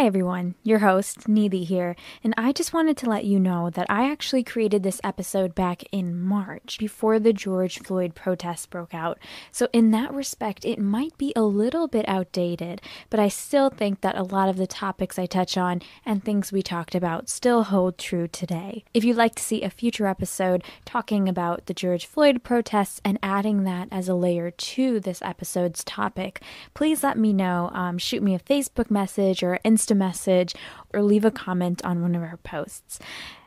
Hi everyone, your host, Nidhi here, and I just wanted to let you know that I actually created this episode back in March, before the George Floyd protests broke out. So, in that respect, it might be a little bit outdated, but I still think that a lot of the topics I touch on and things we talked about still hold true today. If you'd like to see a future episode talking about the George Floyd protests and adding that as a layer to this episode's topic, please let me know. Um, shoot me a Facebook message or Instagram Insta message or leave a comment on one of our posts.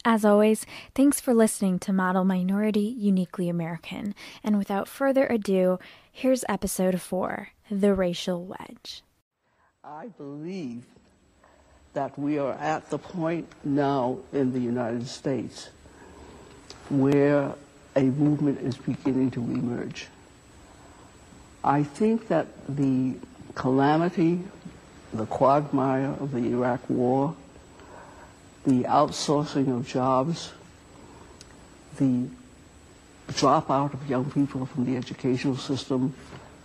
As always, thanks for listening to Model Minority Uniquely American. And without further ado, here's episode four The Racial Wedge. I believe that we are at the point now in the United States where a movement is beginning to emerge. I think that the calamity the quagmire of the Iraq War, the outsourcing of jobs, the dropout of young people from the educational system,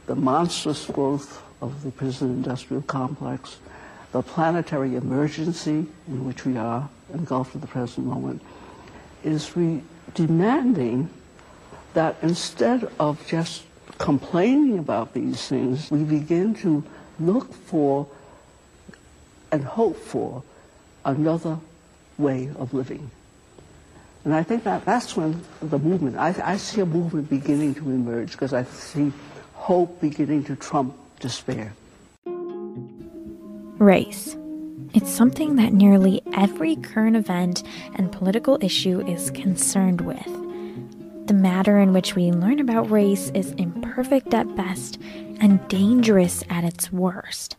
the monstrous growth of the prison industrial complex, the planetary emergency in which we are engulfed at the present moment, is re- demanding that instead of just complaining about these things, we begin to look for and hope for another way of living. And I think that that's when the movement, I, I see a movement beginning to emerge because I see hope beginning to trump despair. Race. It's something that nearly every current event and political issue is concerned with. The matter in which we learn about race is imperfect at best and dangerous at its worst.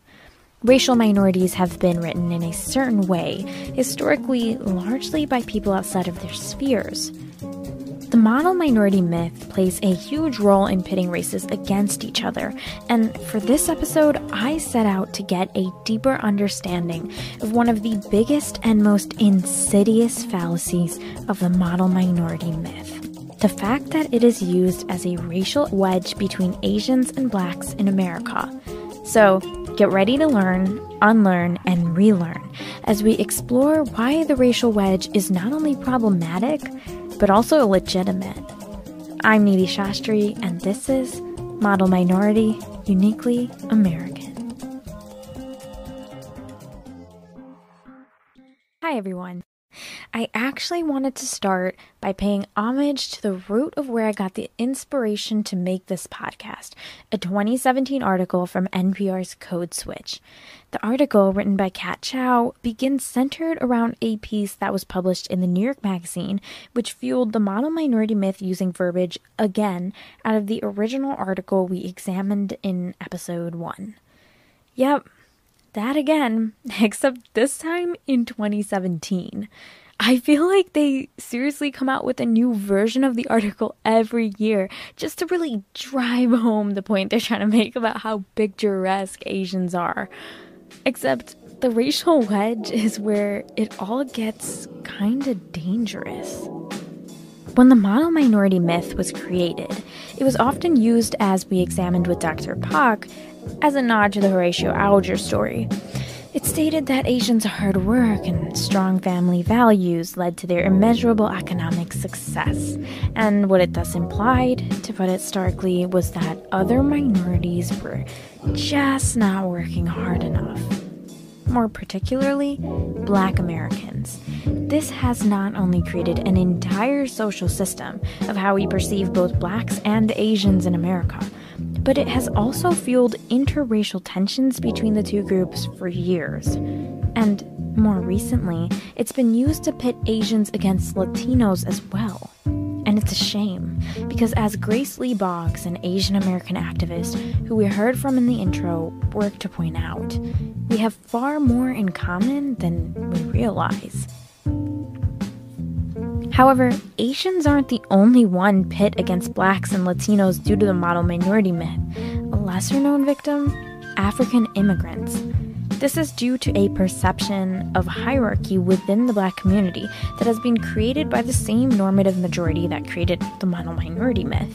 Racial minorities have been written in a certain way, historically largely by people outside of their spheres. The model minority myth plays a huge role in pitting races against each other, and for this episode, I set out to get a deeper understanding of one of the biggest and most insidious fallacies of the model minority myth. The fact that it is used as a racial wedge between Asians and blacks in America. So, Get ready to learn, unlearn, and relearn as we explore why the racial wedge is not only problematic, but also legitimate. I'm Nidhi Shastri, and this is Model Minority Uniquely American. Hi, everyone. I actually wanted to start by paying homage to the root of where I got the inspiration to make this podcast, a 2017 article from NPR's Code Switch. The article, written by Kat Chow, begins centered around a piece that was published in the New York Magazine, which fueled the model minority myth using verbiage again out of the original article we examined in episode 1. Yep, that again, except this time in 2017. I feel like they seriously come out with a new version of the article every year just to really drive home the point they're trying to make about how picturesque Asians are. Except the racial wedge is where it all gets kinda dangerous. When the model minority myth was created, it was often used, as we examined with Dr. Pak, as a nod to the Horatio Alger story. It stated that Asians' hard work and strong family values led to their immeasurable economic success. And what it thus implied, to put it starkly, was that other minorities were just not working hard enough. More particularly, black Americans. This has not only created an entire social system of how we perceive both blacks and Asians in America but it has also fueled interracial tensions between the two groups for years. And more recently, it's been used to pit Asians against Latinos as well. And it's a shame, because as Grace Lee Boggs, an Asian American activist who we heard from in the intro, worked to point out, we have far more in common than we realize. However, Asians aren't the only one pit against blacks and Latinos due to the model minority myth. A lesser known victim? African immigrants. This is due to a perception of hierarchy within the black community that has been created by the same normative majority that created the model minority myth.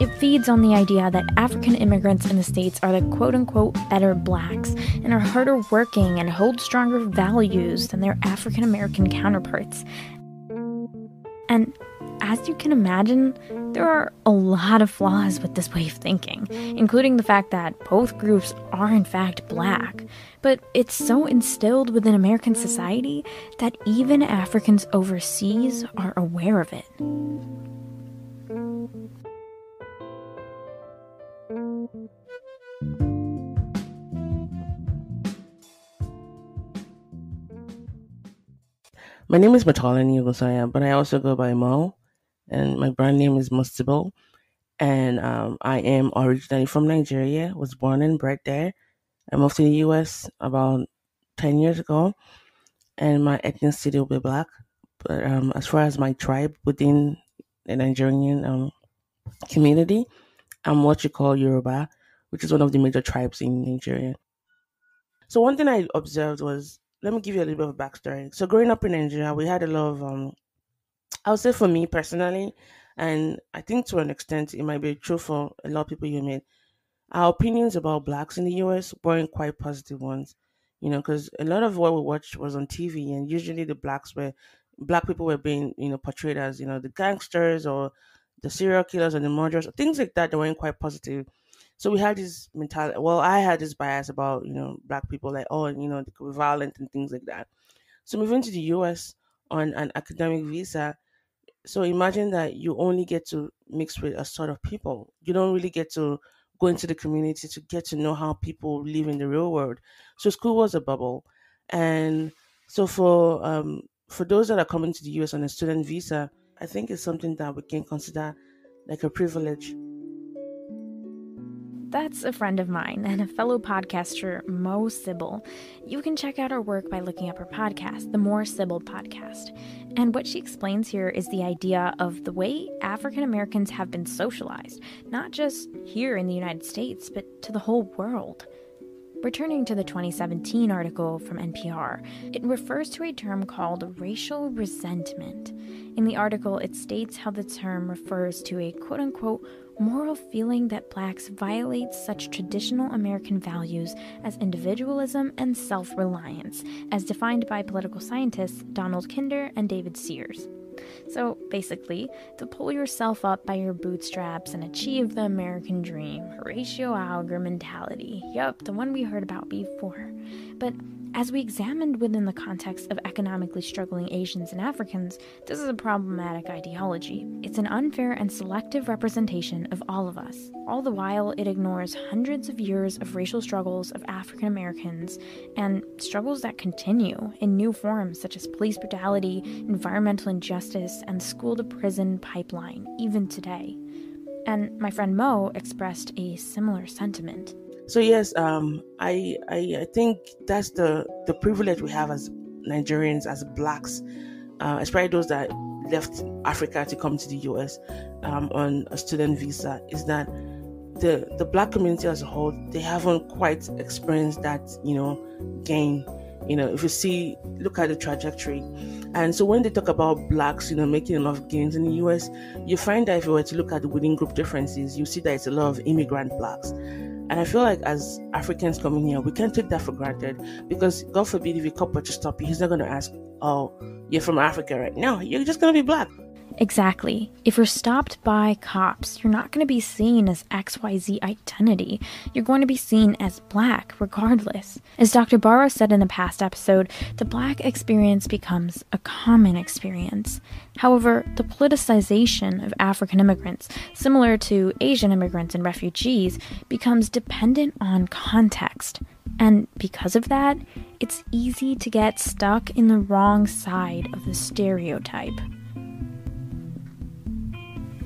It feeds on the idea that African immigrants in the States are the quote unquote better blacks and are harder working and hold stronger values than their African American counterparts. And as you can imagine, there are a lot of flaws with this way of thinking, including the fact that both groups are in fact black. But it's so instilled within American society that even Africans overseas are aware of it. My name is Matalani Ogosanya, but I also go by Mo, and my brand name is Mo Sibyl. And um, I am originally from Nigeria, was born and bred there. I moved to the US about 10 years ago, and my ethnicity will be black. But um, as far as my tribe within the Nigerian um, community, I'm what you call Yoruba, which is one of the major tribes in Nigeria. So one thing I observed was let me give you a little bit of backstory. So growing up in Nigeria, we had a lot of um I would say for me personally, and I think to an extent it might be true for a lot of people you meet, our opinions about blacks in the US weren't quite positive ones. You know, because a lot of what we watched was on TV, and usually the blacks were black people were being you know portrayed as you know the gangsters or the serial killers and the murderers, things like that that weren't quite positive. So we had this mentality. Well, I had this bias about you know black people, like oh, you know they could be violent and things like that. So moving to the U.S. on an academic visa, so imagine that you only get to mix with a sort of people. You don't really get to go into the community to get to know how people live in the real world. So school was a bubble, and so for um for those that are coming to the U.S. on a student visa, I think it's something that we can consider like a privilege that's a friend of mine and a fellow podcaster, Mo Sibyl. You can check out her work by looking up her podcast, the Mo Sibyl Podcast. And what she explains here is the idea of the way African Americans have been socialized, not just here in the United States, but to the whole world. Returning to the 2017 article from NPR, it refers to a term called racial resentment. In the article, it states how the term refers to a quote unquote moral feeling that blacks violate such traditional American values as individualism and self reliance, as defined by political scientists Donald Kinder and David Sears. So basically, to pull yourself up by your bootstraps and achieve the American dream, Horatio Alger mentality. Yup, the one we heard about before. But as we examined within the context of economically struggling Asians and Africans, this is a problematic ideology. It's an unfair and selective representation of all of us. All the while, it ignores hundreds of years of racial struggles of African Americans and struggles that continue in new forms such as police brutality, environmental injustice, and school to prison pipeline, even today. And my friend Mo expressed a similar sentiment. So yes, um, I, I I think that's the the privilege we have as Nigerians, as blacks, uh, especially those that left Africa to come to the US um, on a student visa, is that the the black community as a whole they haven't quite experienced that you know gain. You know, if you see, look at the trajectory. And so when they talk about blacks, you know, making a lot of gains in the US, you find that if you were to look at the within group differences, you see that it's a lot of immigrant blacks. And I feel like as Africans coming here, we can't take that for granted because God forbid if a cop were to stop you, he's not going to ask, "Oh, you're from Africa, right?" No, you're just going to be black. Exactly. If you're stopped by cops, you're not going to be seen as XYZ identity. You're going to be seen as black, regardless. As Dr. Barra said in a past episode, the black experience becomes a common experience. However, the politicization of African immigrants, similar to Asian immigrants and refugees, becomes dependent on context. And because of that, it's easy to get stuck in the wrong side of the stereotype.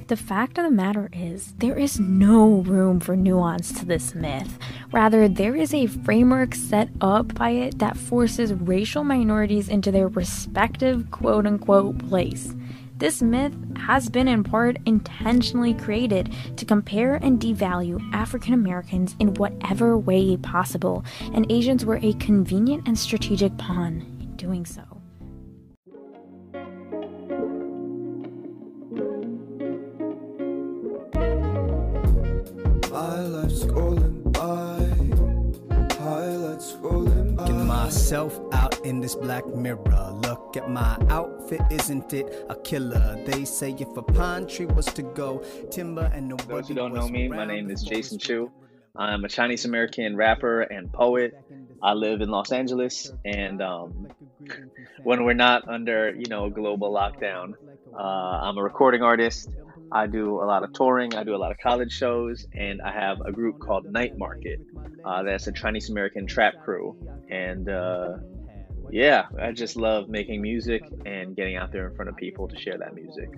The fact of the matter is, there is no room for nuance to this myth. Rather, there is a framework set up by it that forces racial minorities into their respective quote unquote place. This myth has been in part intentionally created to compare and devalue African Americans in whatever way possible, and Asians were a convenient and strategic pawn in doing so. Myself out in this black mirror. Look at my outfit, isn't it a killer? They say if a pine tree was to go timber and nobody Those who don't know me, my name is Jason Chu. I'm a Chinese American rapper and poet. I live in Los Angeles, and um, when we're not under, you know, global lockdown, uh, I'm a recording artist. I do a lot of touring. I do a lot of college shows, and I have a group called Night Market. Uh, that's a Chinese American trap crew, and uh, yeah, I just love making music and getting out there in front of people to share that music.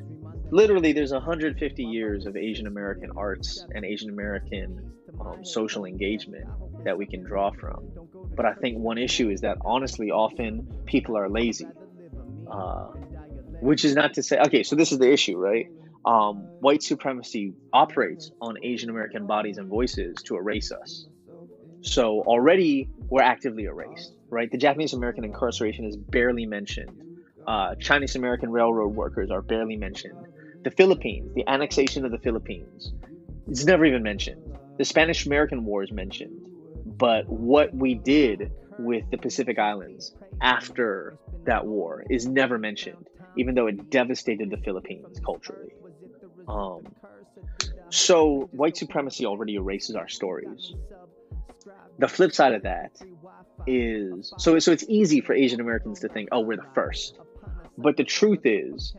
Literally, there's 150 years of Asian American arts and Asian American um, social engagement that we can draw from. But I think one issue is that honestly, often people are lazy. Uh, which is not to say, okay, so this is the issue, right? Um, white supremacy operates on Asian American bodies and voices to erase us. So already we're actively erased, right? The Japanese American incarceration is barely mentioned. Uh, Chinese American railroad workers are barely mentioned. The Philippines, the annexation of the Philippines, it's never even mentioned. The Spanish American War is mentioned. But what we did with the Pacific Islands after that war is never mentioned, even though it devastated the Philippines culturally. Um, so white supremacy already erases our stories. The flip side of that is so so it's easy for Asian Americans to think, oh, we're the first. But the truth is,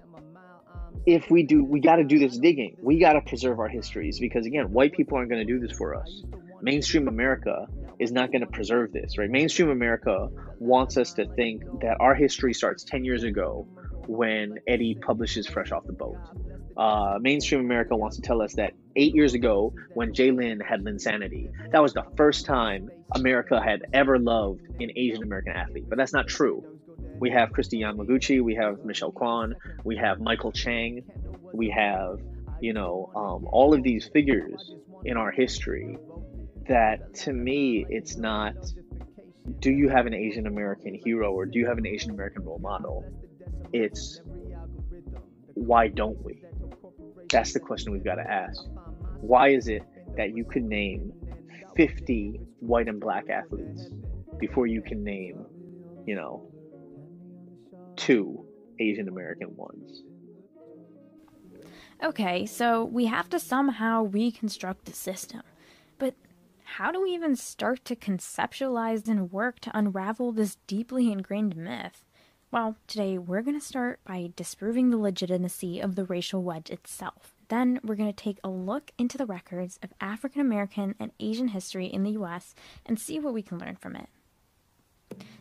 if we do, we got to do this digging. We got to preserve our histories because again, white people aren't going to do this for us. Mainstream America is not going to preserve this, right? Mainstream America wants us to think that our history starts 10 years ago when Eddie publishes Fresh Off the Boat uh, mainstream America wants to tell us that eight years ago, when Jalen had Linsanity, that was the first time America had ever loved an Asian American athlete. But that's not true. We have Kristi Yamaguchi, we have Michelle Kwan, we have Michael Chang, we have, you know, um, all of these figures in our history that to me, it's not do you have an Asian American hero or do you have an Asian American role model? It's why don't we? That's the question we've got to ask. Why is it that you can name 50 white and black athletes before you can name, you know, two Asian American ones? Okay, so we have to somehow reconstruct the system. But how do we even start to conceptualize and work to unravel this deeply ingrained myth? Well, today we're going to start by disproving the legitimacy of the racial wedge itself. Then we're going to take a look into the records of African American and Asian history in the US and see what we can learn from it.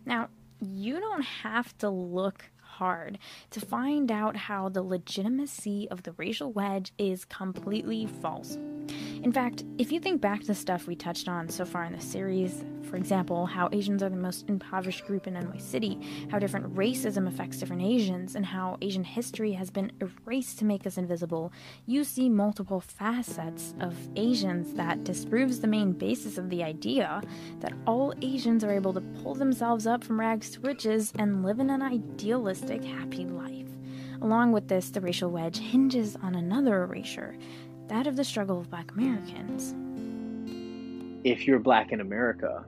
Now, you don't have to look hard to find out how the legitimacy of the racial wedge is completely false. In fact, if you think back to the stuff we touched on so far in the series, for example, how Asians are the most impoverished group in NY City, how different racism affects different Asians, and how Asian history has been erased to make us invisible, you see multiple facets of Asians that disproves the main basis of the idea that all Asians are able to pull themselves up from rags to riches and live in an idealistic, happy life. Along with this, the racial wedge hinges on another erasure that of the struggle of black Americans. If you're black in America,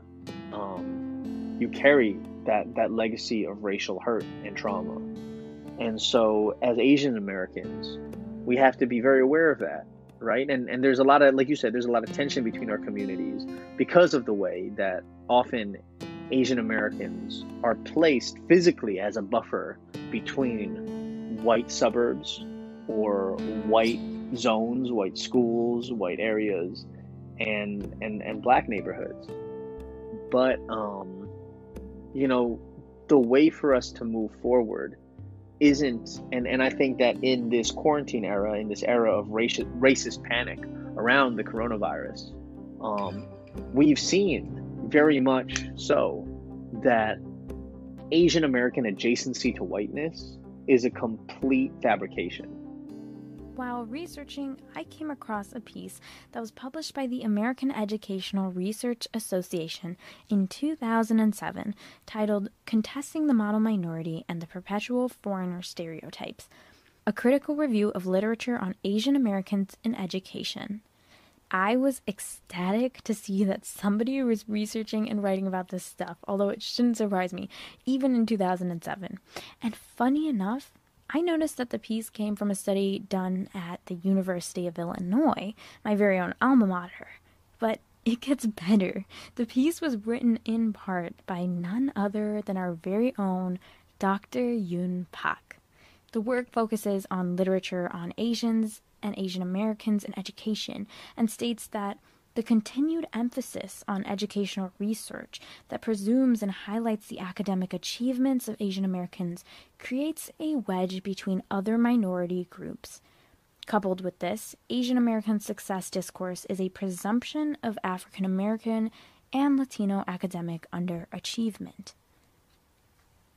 um, you carry that, that legacy of racial hurt and trauma. And so, as Asian Americans, we have to be very aware of that, right? And, and there's a lot of, like you said, there's a lot of tension between our communities because of the way that often Asian Americans are placed physically as a buffer between white suburbs or white zones, white schools, white areas, and and and black neighborhoods. But um, you know, the way for us to move forward isn't and, and I think that in this quarantine era, in this era of racist racist panic around the coronavirus, um, we've seen very much so that Asian American adjacency to whiteness is a complete fabrication while researching, I came across a piece that was published by the American Educational Research Association in 2007 titled Contesting the Model Minority and the Perpetual Foreigner Stereotypes A Critical Review of Literature on Asian Americans in Education. I was ecstatic to see that somebody was researching and writing about this stuff, although it shouldn't surprise me, even in 2007. And funny enough, I noticed that the piece came from a study done at the University of Illinois, my very own alma mater. But it gets better. The piece was written in part by none other than our very own Dr. Yoon Pak. The work focuses on literature on Asians and Asian Americans in education and states that the continued emphasis on educational research that presumes and highlights the academic achievements of Asian Americans creates a wedge between other minority groups. Coupled with this, Asian American success discourse is a presumption of African American and Latino academic underachievement.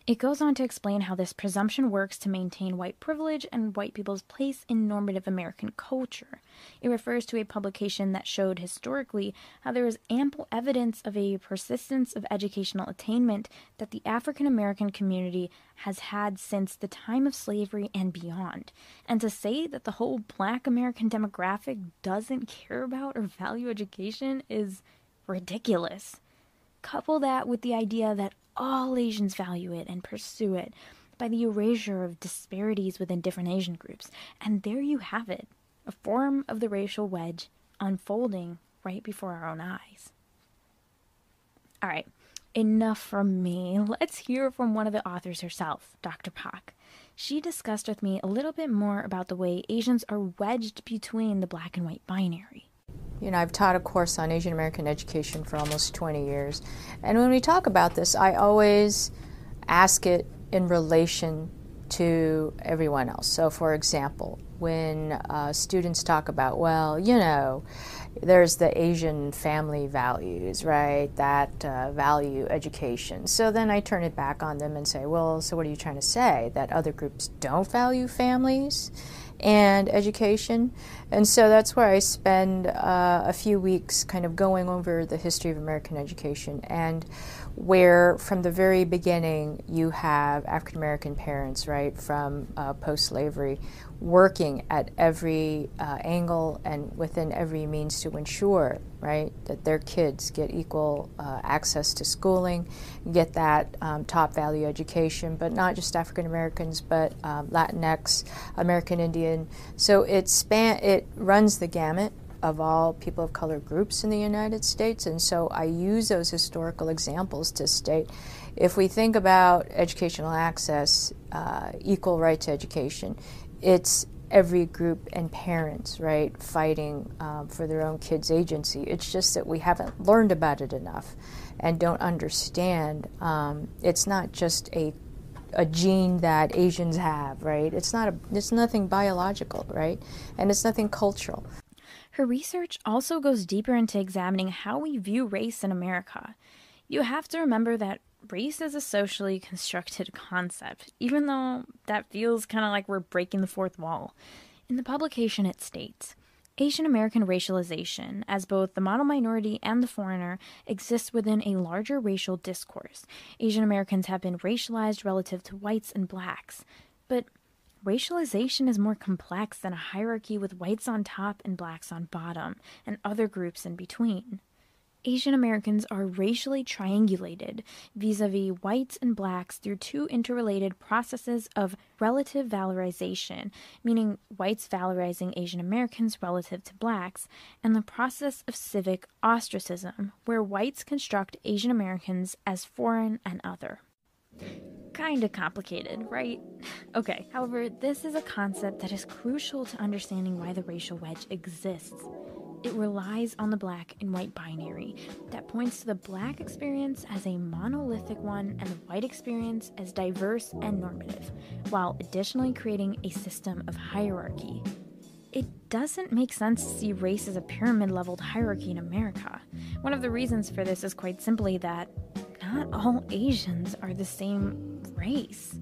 It goes on to explain how this presumption works to maintain white privilege and white people's place in normative American culture. It refers to a publication that showed historically how there is ample evidence of a persistence of educational attainment that the African American community has had since the time of slavery and beyond. And to say that the whole black American demographic doesn't care about or value education is ridiculous. Couple that with the idea that all Asians value it and pursue it by the erasure of disparities within different Asian groups. And there you have it a form of the racial wedge unfolding right before our own eyes. All right, enough from me. Let's hear from one of the authors herself, Dr. Pak. She discussed with me a little bit more about the way Asians are wedged between the black and white binary. You know, I've taught a course on Asian American education for almost 20 years. And when we talk about this, I always ask it in relation to everyone else. So, for example, when uh, students talk about, well, you know, there's the Asian family values, right? That uh, value education. So then I turn it back on them and say, well, so what are you trying to say? That other groups don't value families? and education. And so that's where I spend uh, a few weeks kind of going over the history of American education and where from the very beginning you have African American parents, right, from uh, post slavery, working at every uh, angle and within every means to ensure, right, that their kids get equal uh, access to schooling, get that um, top value education, but not just African Americans, but um, Latinx, American Indian. So it span it runs the gamut of all people of color groups in the United States. And so I use those historical examples to state if we think about educational access, uh, equal right to education, it's every group and parents, right, fighting um, for their own kids' agency. It's just that we haven't learned about it enough and don't understand. Um, it's not just a a gene that Asians have, right? It's not a, it's nothing biological, right? And it's nothing cultural. Her research also goes deeper into examining how we view race in America. You have to remember that race is a socially constructed concept, even though that feels kind of like we're breaking the fourth wall. In the publication, it states Asian American racialization, as both the model minority and the foreigner, exists within a larger racial discourse. Asian Americans have been racialized relative to whites and blacks. But racialization is more complex than a hierarchy with whites on top and blacks on bottom, and other groups in between. Asian Americans are racially triangulated vis a vis whites and blacks through two interrelated processes of relative valorization, meaning whites valorizing Asian Americans relative to blacks, and the process of civic ostracism, where whites construct Asian Americans as foreign and other kinda complicated, right? Okay, however, this is a concept that is crucial to understanding why the racial wedge exists. It relies on the black and white binary that points to the black experience as a monolithic one and the white experience as diverse and normative, while additionally creating a system of hierarchy. It doesn't make sense to see race as a pyramid leveled hierarchy in America. One of the reasons for this is quite simply that not all Asians are the same race.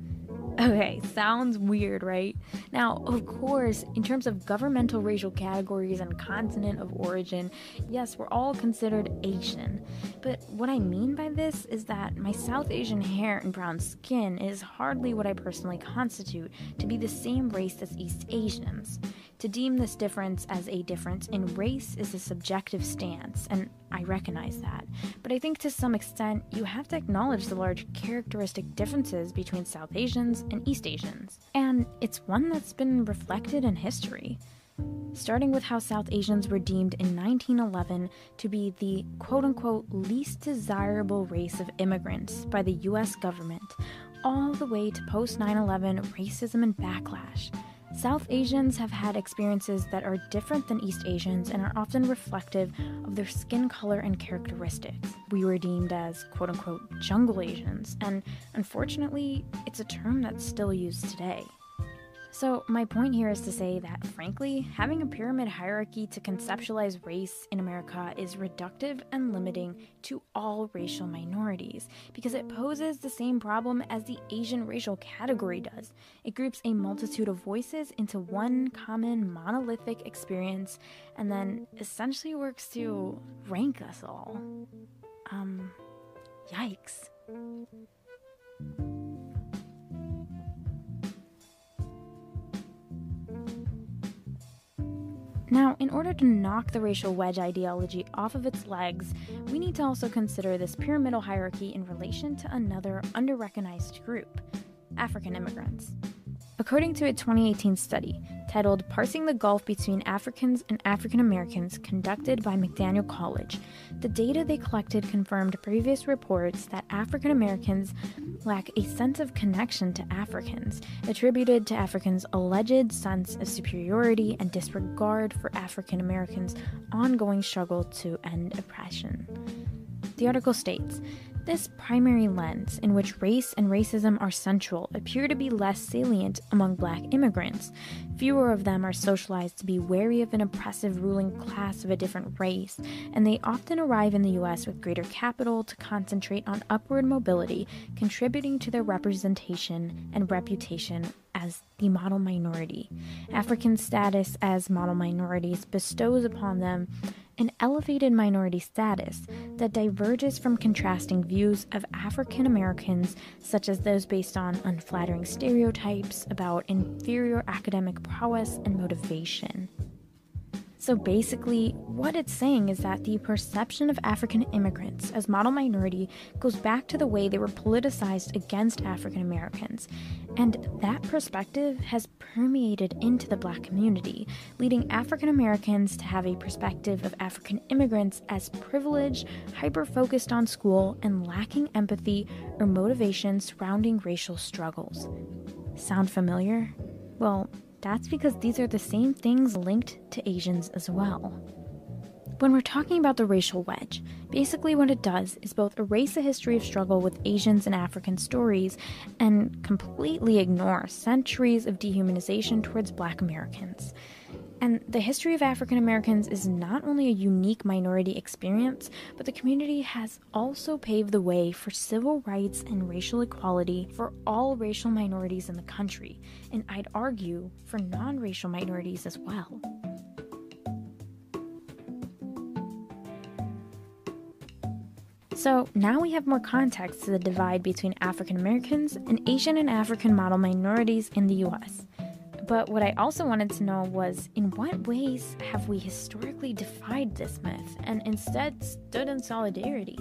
Okay, sounds weird, right? Now, of course, in terms of governmental racial categories and continent of origin, yes, we're all considered Asian. But what I mean by this is that my South Asian hair and brown skin is hardly what I personally constitute to be the same race as East Asians. To deem this difference as a difference in race is a subjective stance, and I recognize that. But I think to some extent, you have to acknowledge the large characteristic differences between South Asians and East Asians. And it's one that's been reflected in history starting with how South Asians were deemed in 1911 to be the quote unquote least desirable race of immigrants by the US government, all the way to post 9 11 racism and backlash. South Asians have had experiences that are different than East Asians and are often reflective of their skin color and characteristics. We were deemed as quote unquote jungle Asians, and unfortunately, it's a term that's still used today. So, my point here is to say that, frankly, having a pyramid hierarchy to conceptualize race in America is reductive and limiting to all racial minorities because it poses the same problem as the Asian racial category does. It groups a multitude of voices into one common monolithic experience and then essentially works to rank us all. Um, yikes. Now, in order to knock the racial wedge ideology off of its legs, we need to also consider this pyramidal hierarchy in relation to another underrecognized group African immigrants. According to a 2018 study titled Parsing the Gulf Between Africans and African Americans, conducted by McDaniel College, the data they collected confirmed previous reports that African Americans lack a sense of connection to Africans, attributed to Africans' alleged sense of superiority and disregard for African Americans' ongoing struggle to end oppression. The article states this primary lens, in which race and racism are central, appear to be less salient among black immigrants. Fewer of them are socialized to be wary of an oppressive ruling class of a different race, and they often arrive in the US with greater capital to concentrate on upward mobility, contributing to their representation and reputation as the model minority. African status as model minorities bestows upon them an elevated minority status that diverges from contrasting views of African Americans, such as those based on unflattering stereotypes about inferior academic prowess and motivation. So basically, what it's saying is that the perception of African immigrants as model minority goes back to the way they were politicized against African Americans. And that perspective has permeated into the black community, leading African Americans to have a perspective of African immigrants as privileged, hyper focused on school, and lacking empathy or motivation surrounding racial struggles. Sound familiar? Well, that's because these are the same things linked to Asians as well. When we're talking about the racial wedge, basically what it does is both erase a history of struggle with Asians and African stories and completely ignore centuries of dehumanization towards black Americans. And the history of African Americans is not only a unique minority experience, but the community has also paved the way for civil rights and racial equality for all racial minorities in the country, and I'd argue for non racial minorities as well. So now we have more context to the divide between African Americans and Asian and African model minorities in the US. But what I also wanted to know was in what ways have we historically defied this myth and instead stood in solidarity?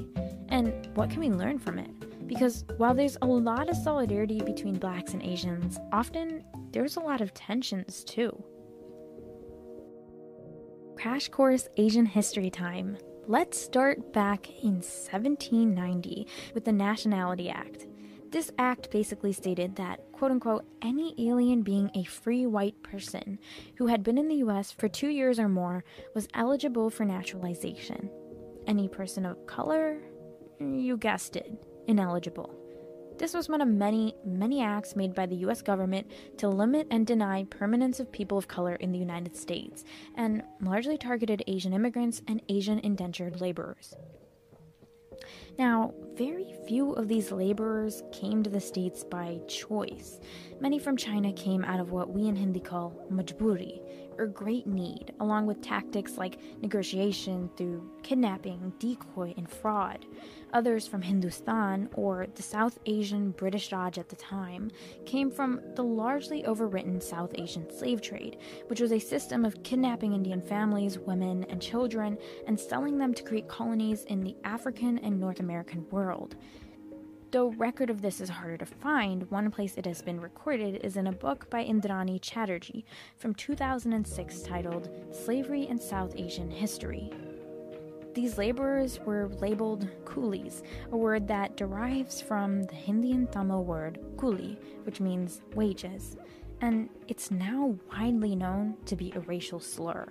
And what can we learn from it? Because while there's a lot of solidarity between blacks and Asians, often there's a lot of tensions too. Crash Course Asian History Time. Let's start back in 1790 with the Nationality Act. This act basically stated that, quote unquote, any alien being a free white person who had been in the US for two years or more was eligible for naturalization. Any person of color, you guessed it, ineligible. This was one of many, many acts made by the US government to limit and deny permanence of people of color in the United States, and largely targeted Asian immigrants and Asian indentured laborers. Now, very few of these laborers came to the States by choice. Many from China came out of what we in Hindi call majburi, or great need, along with tactics like negotiation through kidnapping, decoy, and fraud. Others from Hindustan, or the South Asian British Raj at the time, came from the largely overwritten South Asian slave trade, which was a system of kidnapping Indian families, women, and children and selling them to create colonies in the African and North American world. Though record of this is harder to find, one place it has been recorded is in a book by Indrani Chatterjee from 2006 titled Slavery in South Asian History. These laborers were labeled coolies, a word that derives from the Hindi and Tamil word kuli, which means wages, and it's now widely known to be a racial slur.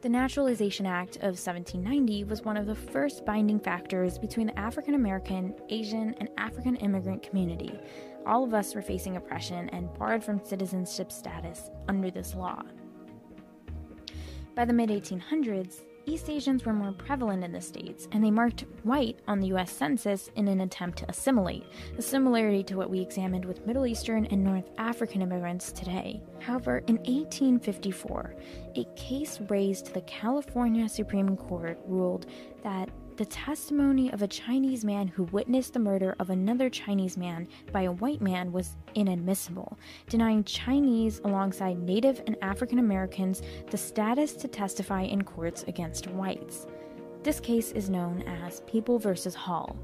The Naturalization Act of 1790 was one of the first binding factors between the African American, Asian, and African immigrant community. All of us were facing oppression and barred from citizenship status under this law. By the mid 1800s, East Asians were more prevalent in the States, and they marked white on the US Census in an attempt to assimilate, a similarity to what we examined with Middle Eastern and North African immigrants today. However, in 1854, a case raised to the California Supreme Court ruled that the testimony of a Chinese man who witnessed the murder of another Chinese man by a white man was inadmissible, denying Chinese alongside Native and African Americans the status to testify in courts against whites. This case is known as People versus Hall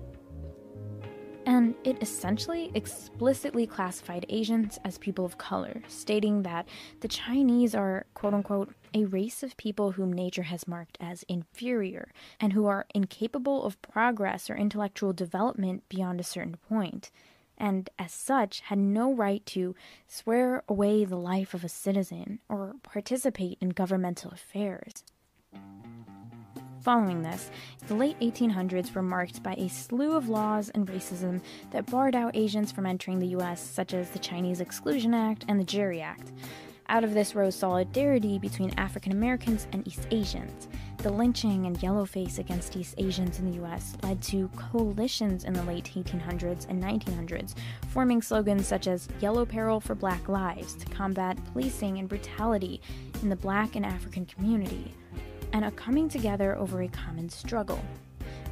and it essentially explicitly classified Asians as people of color, stating that the Chinese are, quote unquote, a race of people whom nature has marked as inferior and who are incapable of progress or intellectual development beyond a certain point, and as such had no right to swear away the life of a citizen or participate in governmental affairs. Following this, the late 1800s were marked by a slew of laws and racism that barred out Asians from entering the US, such as the Chinese Exclusion Act and the Geary Act. Out of this rose solidarity between African Americans and East Asians. The lynching and yellowface against East Asians in the US led to coalitions in the late 1800s and 1900s, forming slogans such as Yellow Peril for Black Lives to combat policing and brutality in the black and African community and a coming together over a common struggle.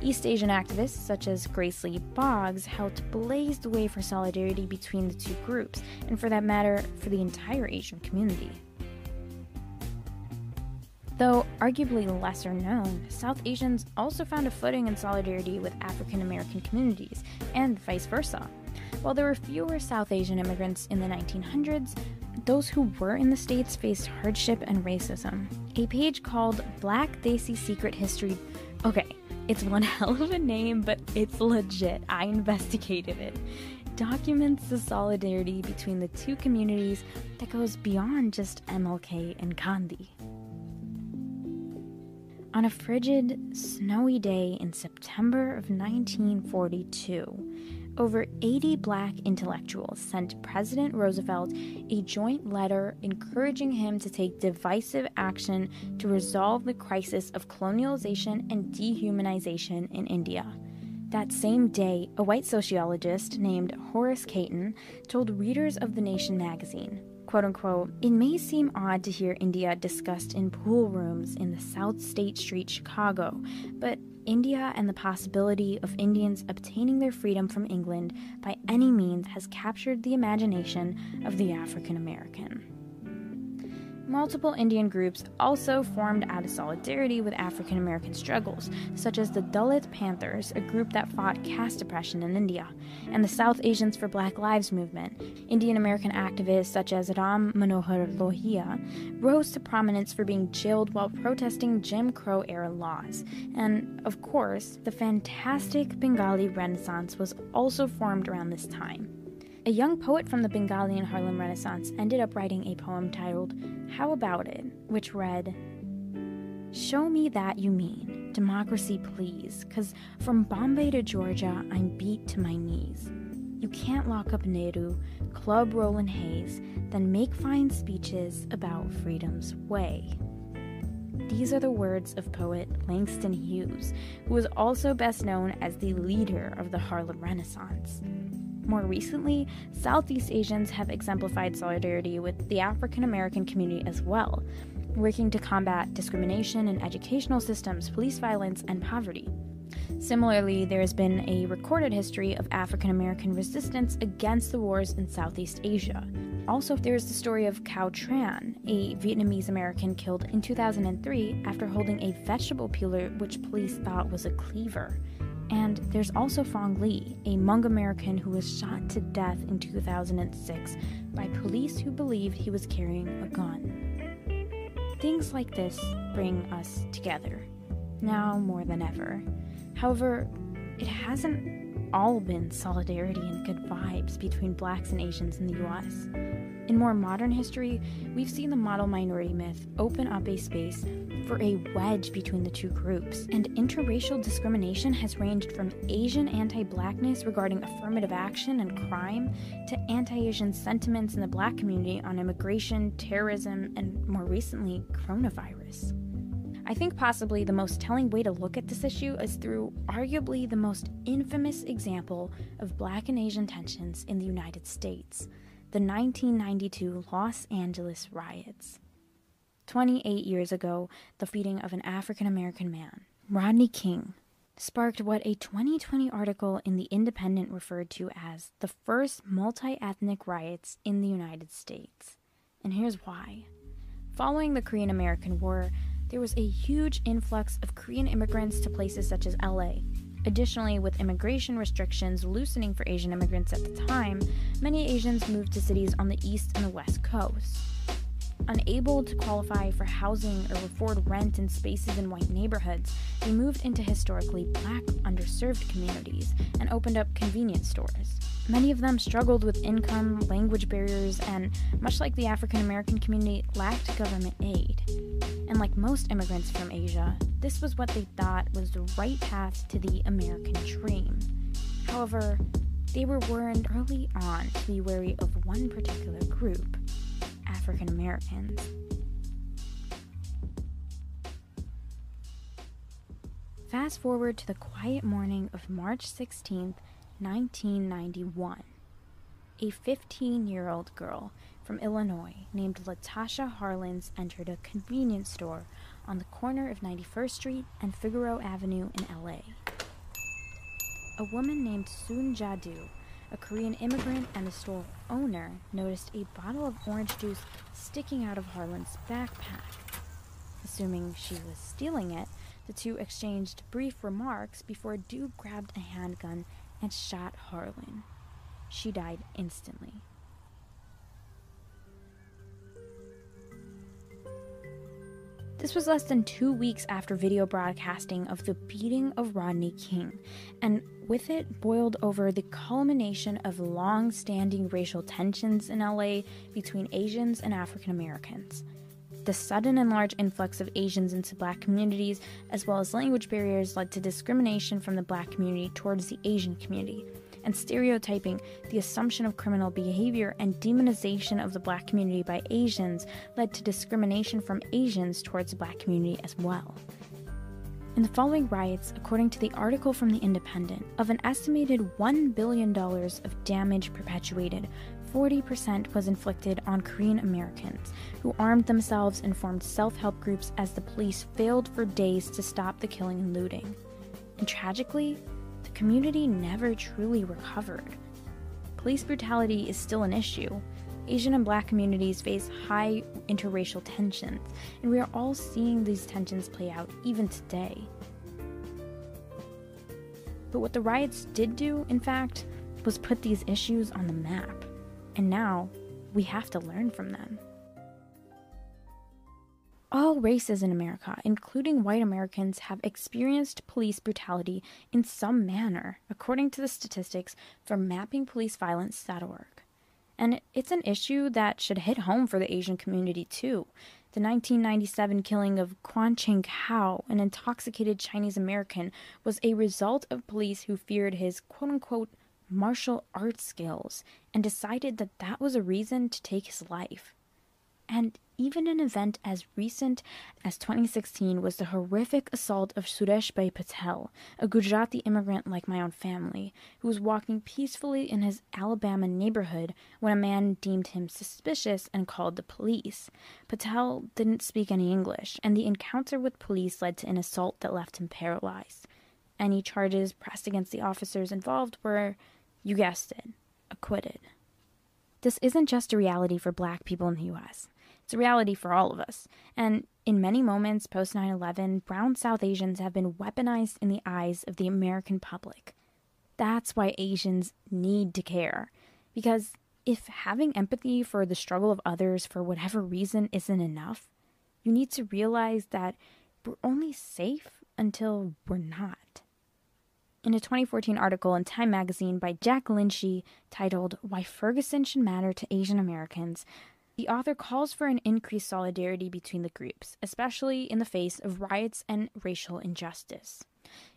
East Asian activists such as Grace Lee Boggs helped blaze the way for solidarity between the two groups, and for that matter, for the entire Asian community. Though arguably lesser known, South Asians also found a footing in solidarity with African American communities, and vice versa. While there were fewer South Asian immigrants in the 1900s, those who were in the States faced hardship and racism. A page called Black Desi Secret History. Okay, it's one hell of a name, but it's legit. I investigated it. Documents the solidarity between the two communities that goes beyond just MLK and Gandhi. On a frigid, snowy day in September of 1942, over 80 black intellectuals sent President Roosevelt a joint letter encouraging him to take divisive action to resolve the crisis of colonialization and dehumanization in India. That same day, a white sociologist named Horace Cayton told readers of The Nation magazine, quote unquote, it may seem odd to hear India discussed in pool rooms in the South State Street, Chicago, but India and the possibility of Indians obtaining their freedom from England by any means has captured the imagination of the African American. Multiple Indian groups also formed out of solidarity with African American struggles, such as the Dalit Panthers, a group that fought caste oppression in India, and the South Asians for Black Lives movement. Indian American activists such as Ram Manohar Lohia rose to prominence for being jailed while protesting Jim Crow era laws. And, of course, the fantastic Bengali Renaissance was also formed around this time. A young poet from the Bengali and Harlem Renaissance ended up writing a poem titled How About It, which read, Show me that you mean, democracy please, cause from Bombay to Georgia, I'm beat to my knees. You can't lock up Nehru, club Roland Hayes, then make fine speeches about freedom's way. These are the words of poet Langston Hughes, who was also best known as the leader of the Harlem Renaissance. More recently, Southeast Asians have exemplified solidarity with the African American community as well, working to combat discrimination in educational systems, police violence, and poverty. Similarly, there has been a recorded history of African American resistance against the wars in Southeast Asia. Also, there's the story of Cao Tran, a Vietnamese American killed in 2003 after holding a vegetable peeler which police thought was a cleaver. And there's also Fong Lee, a Hmong American who was shot to death in 2006 by police who believed he was carrying a gun. Things like this bring us together, now more than ever. However, it hasn't all been solidarity and good vibes between blacks and Asians in the US. In more modern history, we've seen the model minority myth open up a space for a wedge between the two groups, and interracial discrimination has ranged from Asian anti blackness regarding affirmative action and crime to anti Asian sentiments in the black community on immigration, terrorism, and more recently, coronavirus. I think possibly the most telling way to look at this issue is through arguably the most infamous example of black and Asian tensions in the United States the 1992 Los Angeles riots. 28 years ago, the beating of an African American man, Rodney King, sparked what a 2020 article in The Independent referred to as the first multi ethnic riots in the United States. And here's why. Following the Korean American War, there was a huge influx of Korean immigrants to places such as LA. Additionally, with immigration restrictions loosening for Asian immigrants at the time, many Asians moved to cities on the east and the west coast. Unable to qualify for housing or afford rent in spaces in white neighborhoods, they moved into historically black, underserved communities and opened up convenience stores. Many of them struggled with income, language barriers, and, much like the African American community, lacked government aid. And like most immigrants from Asia, this was what they thought was the right path to the American dream. However, they were warned early on to be wary of one particular group African Americans. Fast forward to the quiet morning of March 16th, 1991. A 15 year old girl from Illinois named Latasha Harlins entered a convenience store on the corner of 91st Street and Figueroa Avenue in LA. A woman named Soon Ja Du, a Korean immigrant and the store owner, noticed a bottle of orange juice sticking out of Harlins' backpack. Assuming she was stealing it, the two exchanged brief remarks before Du grabbed a handgun and shot Harlins. She died instantly. This was less than two weeks after video broadcasting of the beating of Rodney King, and with it boiled over the culmination of long standing racial tensions in LA between Asians and African Americans. The sudden and large influx of Asians into black communities, as well as language barriers, led to discrimination from the black community towards the Asian community, and stereotyping, the assumption of criminal behavior, and demonization of the black community by Asians led to discrimination from Asians towards the black community as well. In the following riots, according to the article from The Independent, of an estimated $1 billion of damage perpetuated, 40% was inflicted on Korean Americans, who armed themselves and formed self help groups as the police failed for days to stop the killing and looting. And tragically, the community never truly recovered. Police brutality is still an issue. Asian and black communities face high interracial tensions, and we are all seeing these tensions play out even today. But what the riots did do, in fact, was put these issues on the map. And now, we have to learn from them. All races in America, including white Americans, have experienced police brutality in some manner, according to the statistics from mappingpoliceviolence.org. And it's an issue that should hit home for the Asian community too. The 1997 killing of Kwan Ching Hao, an intoxicated Chinese American, was a result of police who feared his quote unquote martial arts skills and decided that that was a reason to take his life. And even an event as recent as 2016 was the horrific assault of Sureshbhai Patel, a Gujarati immigrant like my own family, who was walking peacefully in his Alabama neighborhood when a man deemed him suspicious and called the police. Patel didn't speak any English, and the encounter with police led to an assault that left him paralyzed. Any charges pressed against the officers involved were, you guessed it, acquitted. This isn't just a reality for black people in the US. It's a reality for all of us. And in many moments post 9 11, brown South Asians have been weaponized in the eyes of the American public. That's why Asians need to care. Because if having empathy for the struggle of others for whatever reason isn't enough, you need to realize that we're only safe until we're not. In a 2014 article in Time magazine by Jack Linshi titled Why Ferguson Should Matter to Asian Americans, the author calls for an increased solidarity between the groups, especially in the face of riots and racial injustice.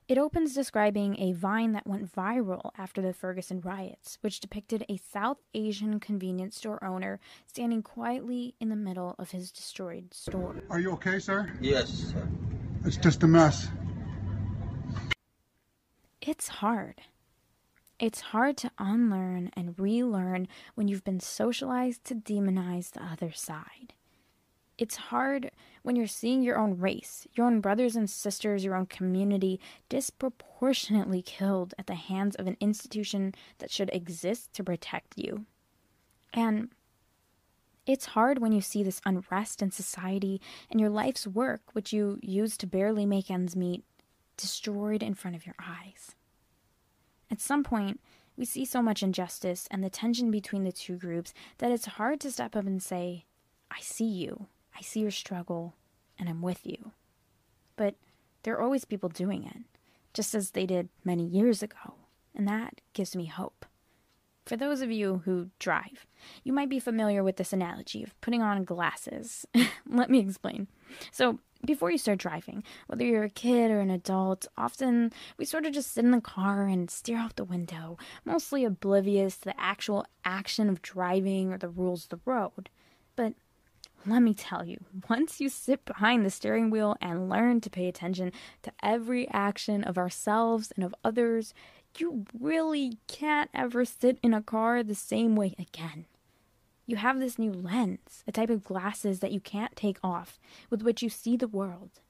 It opens describing a vine that went viral after the Ferguson riots, which depicted a South Asian convenience store owner standing quietly in the middle of his destroyed store. Are you okay, sir? Yes, sir. It's just a mess. It's hard. It's hard to unlearn and relearn when you've been socialized to demonize the other side. It's hard when you're seeing your own race, your own brothers and sisters, your own community disproportionately killed at the hands of an institution that should exist to protect you. And it's hard when you see this unrest in society and your life's work, which you use to barely make ends meet, destroyed in front of your eyes. At some point, we see so much injustice and the tension between the two groups that it's hard to step up and say, I see you, I see your struggle, and I'm with you. But there are always people doing it, just as they did many years ago, and that gives me hope. For those of you who drive, you might be familiar with this analogy of putting on glasses. Let me explain. So, before you start driving, whether you're a kid or an adult, often we sort of just sit in the car and stare out the window, mostly oblivious to the actual action of driving or the rules of the road. But let me tell you, once you sit behind the steering wheel and learn to pay attention to every action of ourselves and of others, you really can't ever sit in a car the same way again. You have this new lens, a type of glasses that you can't take off, with which you see the world.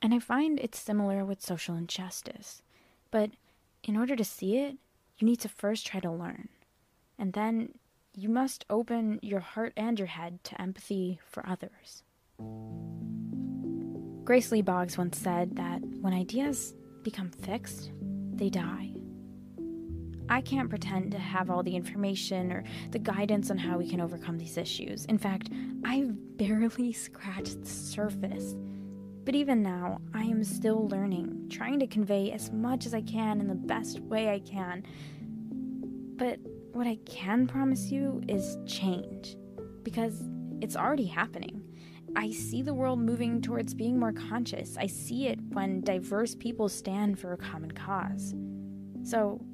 And I find it's similar with social injustice. But in order to see it, you need to first try to learn. And then you must open your heart and your head to empathy for others. Grace Lee Boggs once said that when ideas become fixed, they die. I can't pretend to have all the information or the guidance on how we can overcome these issues. In fact, I've barely scratched the surface. But even now, I am still learning, trying to convey as much as I can in the best way I can. But what I can promise you is change, because it's already happening. I see the world moving towards being more conscious. I see it when diverse people stand for a common cause. So,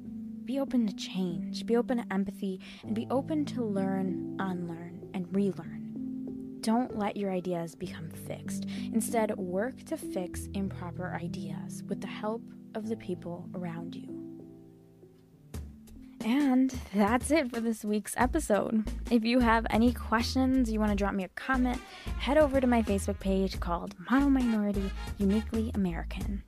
be open to change, be open to empathy, and be open to learn, unlearn, and relearn. Don't let your ideas become fixed. Instead, work to fix improper ideas with the help of the people around you. And that's it for this week's episode. If you have any questions, you want to drop me a comment, head over to my Facebook page called Model Minority Uniquely American.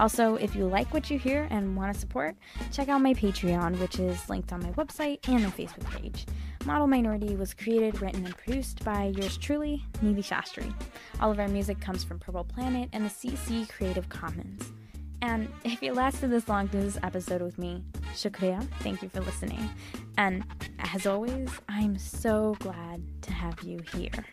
Also, if you like what you hear and want to support, check out my Patreon, which is linked on my website and my Facebook page. Model Minority was created, written, and produced by yours truly, Nidhi Shastri. All of our music comes from Purple Planet and the CC Creative Commons. And if you lasted this long through this episode with me, shukriya, thank you for listening. And as always, I'm so glad to have you here.